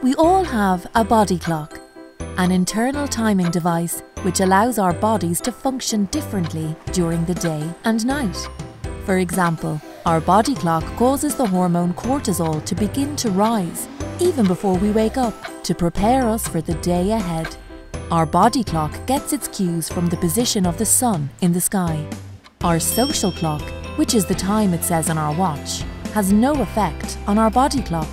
We all have a body clock, an internal timing device which allows our bodies to function differently during the day and night. For example, our body clock causes the hormone cortisol to begin to rise even before we wake up to prepare us for the day ahead. Our body clock gets its cues from the position of the sun in the sky. Our social clock, which is the time it says on our watch, has no effect on our body clock.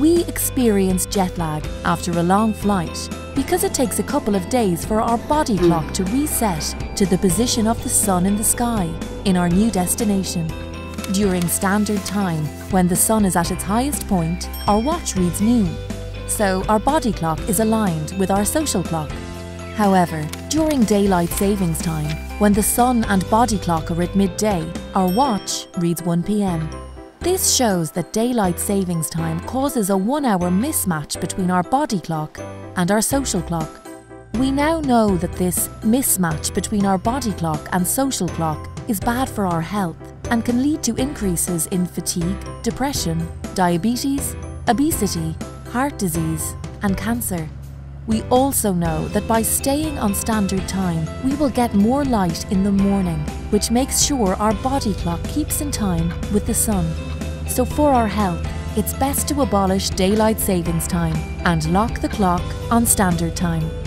We experience jet lag after a long flight because it takes a couple of days for our body hmm. clock to reset to the position of the sun in the sky in our new destination. During standard time, when the sun is at its highest point, our watch reads noon. So our body clock is aligned with our social clock. However, during daylight savings time, when the sun and body clock are at midday, our watch reads 1 pm. This shows that daylight savings time causes a one hour mismatch between our body clock and our social clock. We now know that this mismatch between our body clock and social clock is bad for our health and can lead to increases in fatigue, depression, diabetes, obesity, heart disease, and cancer. We also know that by staying on standard time, we will get more light in the morning, which makes sure our body clock keeps in time with the sun. So for our health, it's best to abolish daylight savings time and lock the clock on standard time.